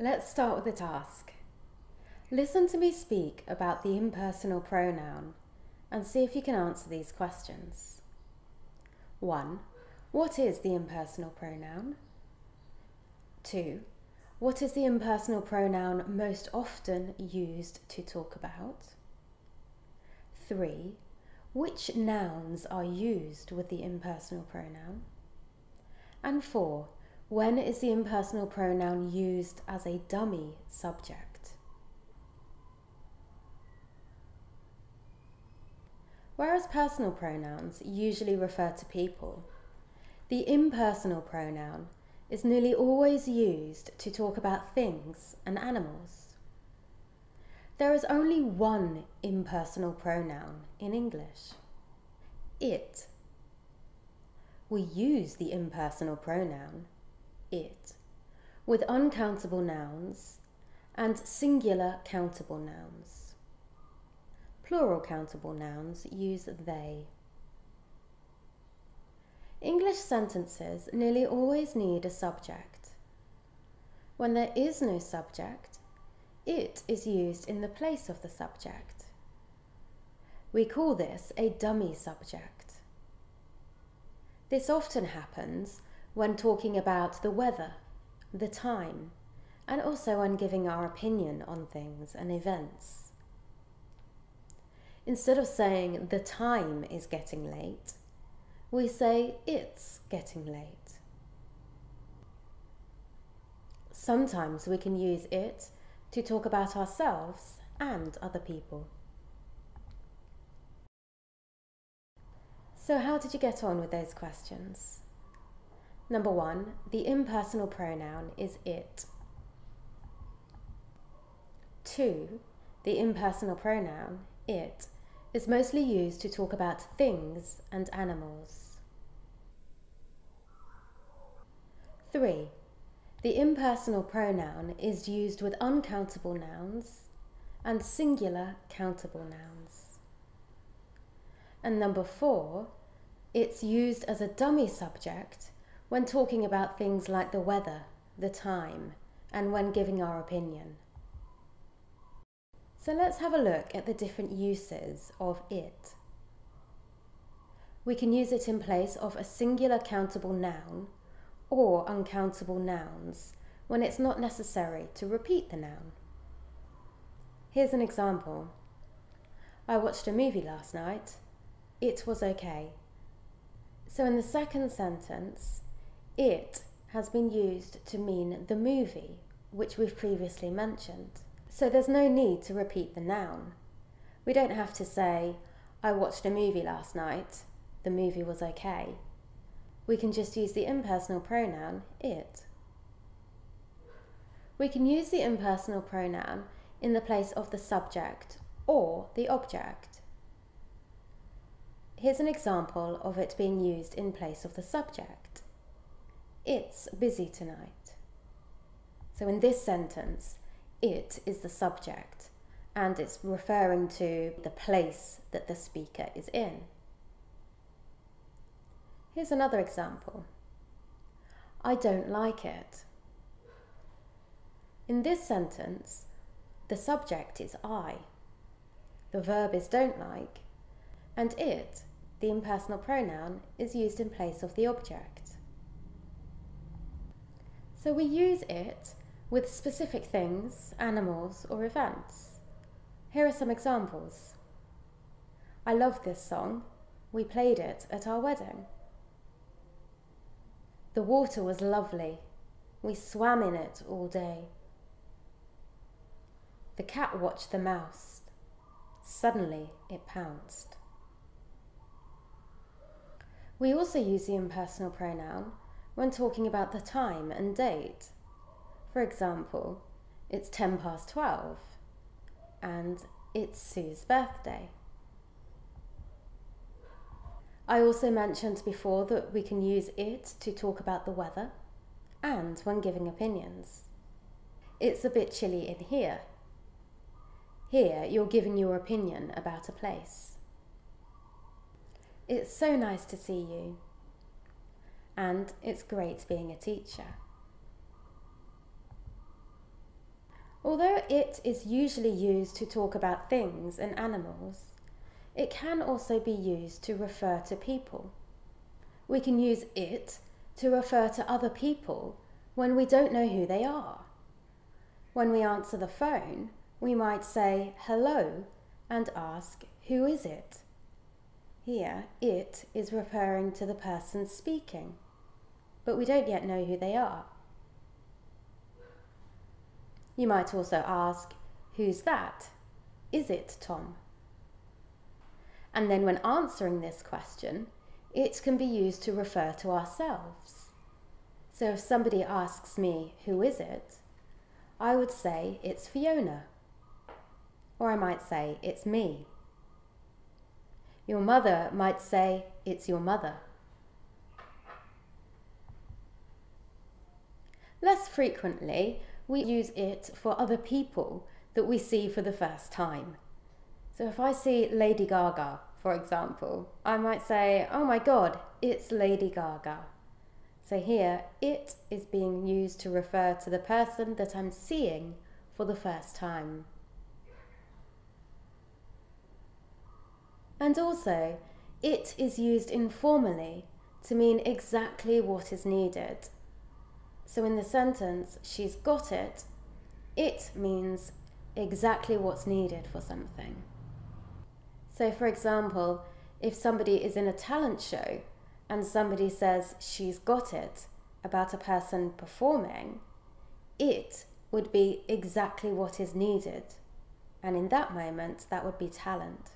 Let's start with a task. Listen to me speak about the impersonal pronoun and see if you can answer these questions. 1. What is the impersonal pronoun? 2. What is the impersonal pronoun most often used to talk about? 3. Which nouns are used with the impersonal pronoun? And 4. When is the impersonal pronoun used as a dummy subject? Whereas personal pronouns usually refer to people, the impersonal pronoun is nearly always used to talk about things and animals. There is only one impersonal pronoun in English it. We use the impersonal pronoun it, with uncountable nouns and singular countable nouns. Plural countable nouns use they. English sentences nearly always need a subject. When there is no subject, it is used in the place of the subject. We call this a dummy subject. This often happens when talking about the weather, the time, and also when giving our opinion on things and events. Instead of saying the time is getting late, we say it's getting late. Sometimes we can use it to talk about ourselves and other people. So, how did you get on with those questions? Number one, the impersonal pronoun is it. Two, the impersonal pronoun, it, is mostly used to talk about things and animals. Three, the impersonal pronoun is used with uncountable nouns and singular countable nouns. And number four, it's used as a dummy subject when talking about things like the weather, the time, and when giving our opinion. So let's have a look at the different uses of it. We can use it in place of a singular countable noun or uncountable nouns when it's not necessary to repeat the noun. Here's an example. I watched a movie last night. It was okay. So in the second sentence, it has been used to mean the movie, which we've previously mentioned. So there's no need to repeat the noun. We don't have to say, I watched a movie last night, the movie was okay. We can just use the impersonal pronoun it. We can use the impersonal pronoun in the place of the subject or the object. Here's an example of it being used in place of the subject. It's busy tonight. So in this sentence, it is the subject and it's referring to the place that the speaker is in. Here's another example. I don't like it. In this sentence, the subject is I, the verb is don't like, and it, the impersonal pronoun, is used in place of the object. So we use it with specific things, animals, or events. Here are some examples. I love this song. We played it at our wedding. The water was lovely. We swam in it all day. The cat watched the mouse. Suddenly it pounced. We also use the impersonal pronoun when talking about the time and date. For example, it's 10 past 12 and it's Sue's birthday. I also mentioned before that we can use it to talk about the weather and when giving opinions. It's a bit chilly in here. Here, you're giving your opinion about a place. It's so nice to see you and it's great being a teacher. Although it is usually used to talk about things and animals, it can also be used to refer to people. We can use it to refer to other people when we don't know who they are. When we answer the phone, we might say hello and ask, Who is it? Here, it is referring to the person speaking, but we don't yet know who they are. You might also ask, Who's that? Is it Tom? And then, when answering this question, it can be used to refer to ourselves. So, if somebody asks me, Who is it? I would say, It's Fiona. Or I might say, It's me. Your mother might say, It's your mother. Less frequently, we use it for other people that we see for the first time. So if I see Lady Gaga, for example, I might say, oh my god, it's Lady Gaga. So here, it is being used to refer to the person that I'm seeing for the first time. And also, it is used informally to mean exactly what is needed. So in the sentence, she's got it, it means exactly what's needed for something. So, for example, if somebody is in a talent show and somebody says she's got it about a person performing, it would be exactly what is needed. And in that moment, that would be talent.